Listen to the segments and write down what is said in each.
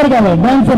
No se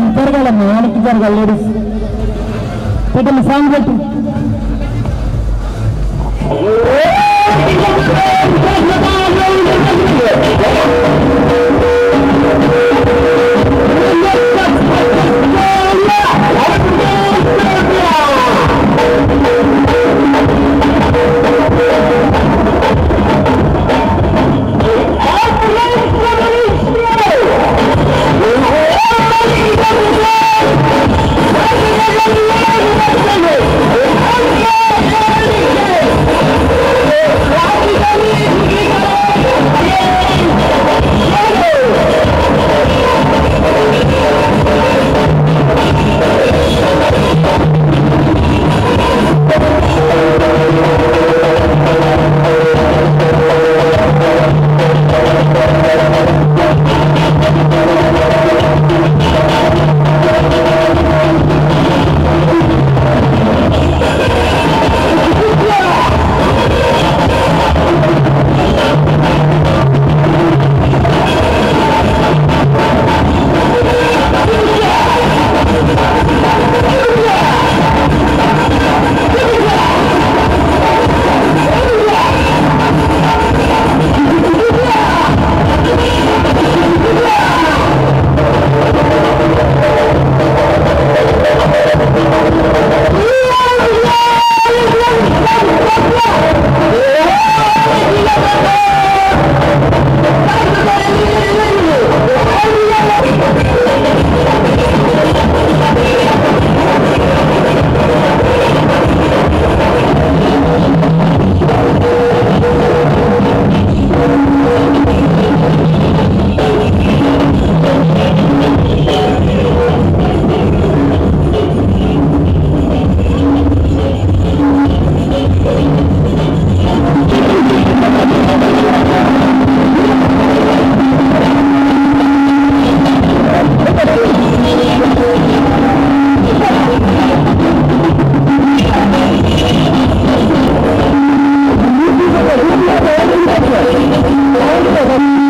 Thank you.